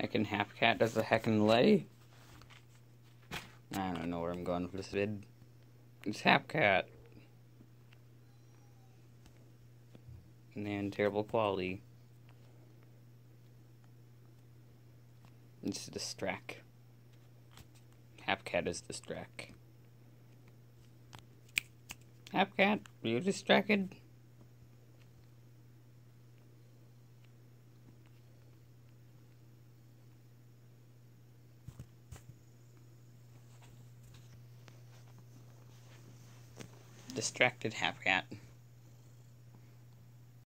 Heckin' Hapcat does a heckin' lay. I don't know where I'm going with this vid. It's Hapcat. Man, terrible quality. It's distracc. Hapcat is distracc. Hapcat, you distracted? Distracted Hapcat.